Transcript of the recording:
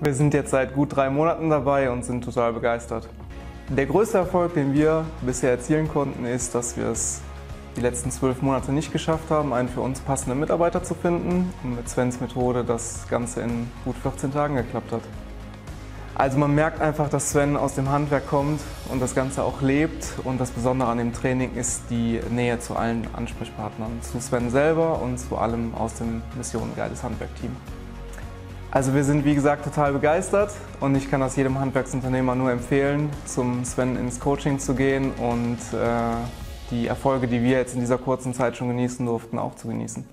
Wir sind jetzt seit gut drei Monaten dabei und sind total begeistert. Der größte Erfolg, den wir bisher erzielen konnten, ist, dass wir es die letzten zwölf Monate nicht geschafft haben, einen für uns passenden Mitarbeiter zu finden und mit Svens Methode das Ganze in gut 14 Tagen geklappt hat. Also man merkt einfach, dass Sven aus dem Handwerk kommt und das Ganze auch lebt. Und das Besondere an dem Training ist die Nähe zu allen Ansprechpartnern, zu Sven selber und zu allem aus dem Mission Geiles Handwerk-Team. Also wir sind wie gesagt total begeistert und ich kann das jedem Handwerksunternehmer nur empfehlen, zum Sven ins Coaching zu gehen und äh, die Erfolge, die wir jetzt in dieser kurzen Zeit schon genießen durften, auch zu genießen.